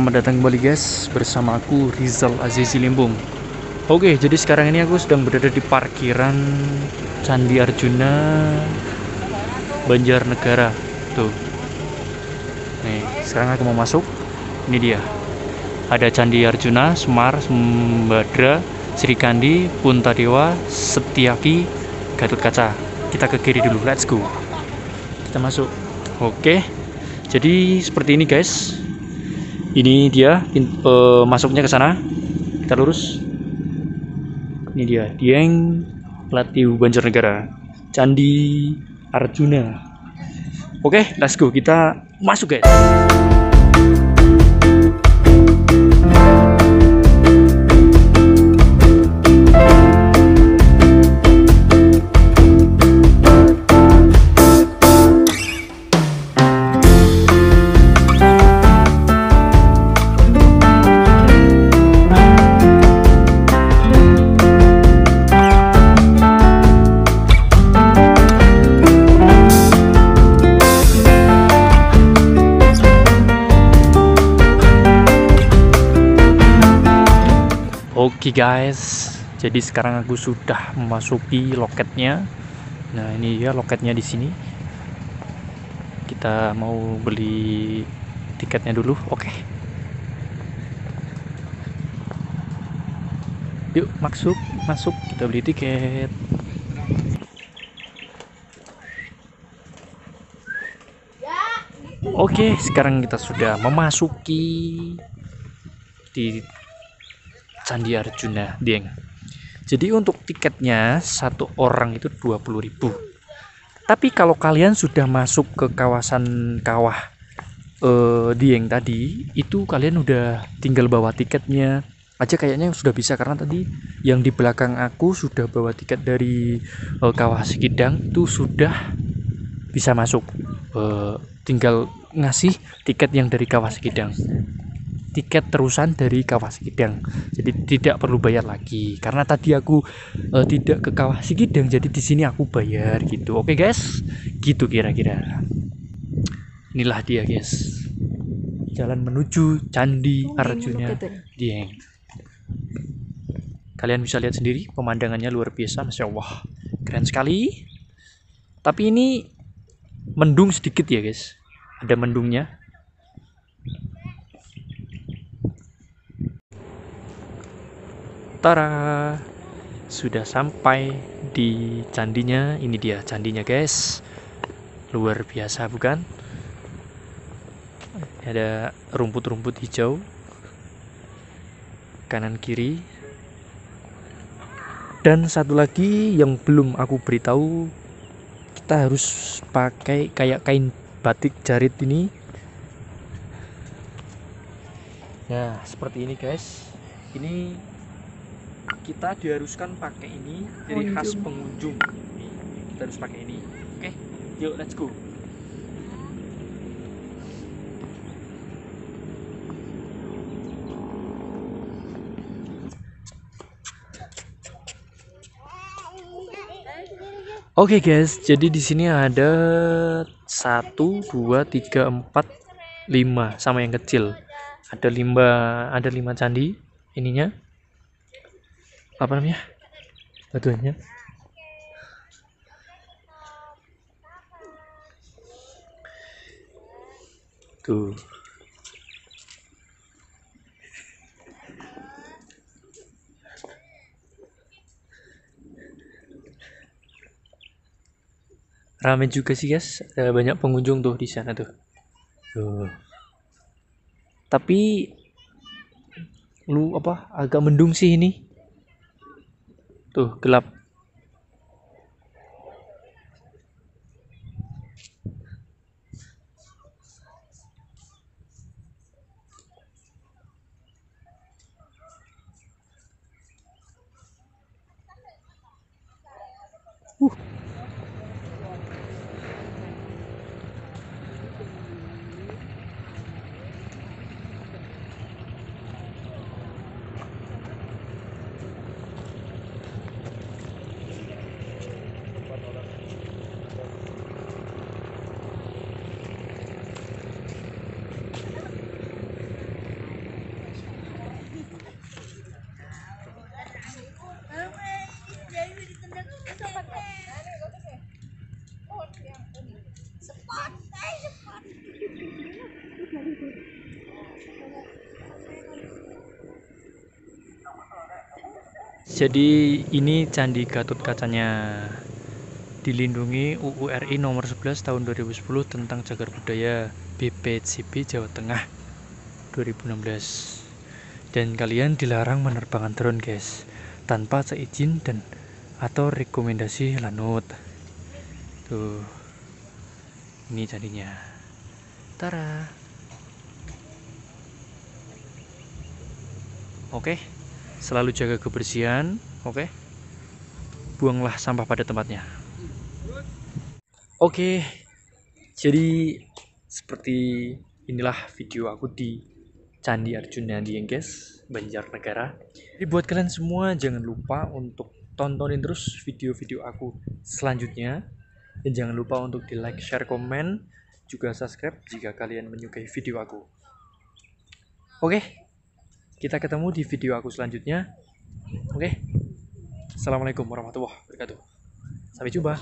selamat datang kembali guys bersama aku Rizal Azizi Limbung. Oke, jadi sekarang ini aku sedang berada di parkiran Candi Arjuna Banjarnegara. Tuh. Nih, sekarang aku mau masuk. Ini dia. Ada Candi Arjuna, Semar, Sembadra, Srikandi, Puntadewa, Setiaki, Gatot Kaca. Kita ke kiri dulu. Let's go. Kita masuk. Oke. Jadi seperti ini guys ini dia uh, masuknya ke sana. Kita lurus. Ini dia Dieng Platiu Banjarnegara Candi Arjuna. Oke okay, let's go. Kita masuk guys Oke okay guys, jadi sekarang aku sudah memasuki loketnya. Nah ini ya loketnya di sini. Kita mau beli tiketnya dulu, oke? Okay. Yuk masuk, masuk kita beli tiket. Oke, okay, sekarang kita sudah memasuki di Candi Arjuna Dieng. Jadi untuk tiketnya satu orang itu 20.000 tapi kalau kalian sudah masuk ke kawasan kawah eh, Dieng tadi itu kalian udah tinggal bawa tiketnya aja kayaknya sudah bisa. Karena tadi yang di belakang aku sudah bawa tiket dari eh, kawah Sikidang itu sudah bisa masuk. Eh, tinggal ngasih tiket yang dari kawah Sikidang tiket terusan dari Kawah Sikidang jadi tidak perlu bayar lagi. Karena tadi aku uh, tidak ke Kawah Sikidang jadi di sini aku bayar gitu. Oke guys? Gitu kira-kira. Inilah dia guys. Jalan menuju Candi oh, Arjuna. Dieng kalian bisa lihat sendiri pemandangannya luar biasa Masya Allah. Keren sekali. Tapi ini mendung sedikit ya guys. Ada mendungnya Tara. Sudah sampai di candinya. Ini dia candinya guys. Luar biasa bukan? Ada rumput-rumput hijau. Kanan kiri. Dan satu lagi yang belum aku beritahu kita harus pakai kayak kain batik jarit ini. Nah seperti ini guys. Ini kita diharuskan pakai ini dari khas pengunjung. Kita harus pakai ini. Oke yuk let's go. Oke okay guys, jadi di sini ada satu, dua, tiga, empat, lima sama yang kecil. Ada lima, ada lima candi ininya apa namanya? Batuannya tuh. Rame juga sih guys. Ada banyak pengunjung tuh di sana tuh. Tuh. Tapi lu apa agak mendung sih ini Tuh, gelap. Jadi ini candi Gatot Kacanya. Dilindungi UU RI nomor 11 tahun 2010 tentang cagar budaya BPCB Jawa Tengah 2016 dan kalian dilarang menerbangkan drone guys tanpa seizin dan atau rekomendasi lanut. Tuh ini candinya. Tara. Oke selalu jaga kebersihan oke buanglah sampah pada tempatnya oke jadi seperti inilah video aku di Candi Arjuna di Engkes, Banjarnegara. Jadi buat kalian semua jangan lupa untuk tontonin terus video-video aku selanjutnya dan jangan lupa untuk di like, share, komen, juga subscribe jika kalian menyukai video aku. Oke, kita ketemu di video aku selanjutnya. Oke, Assalamualaikum warahmatullahi wabarakatuh. Sampai jumpa.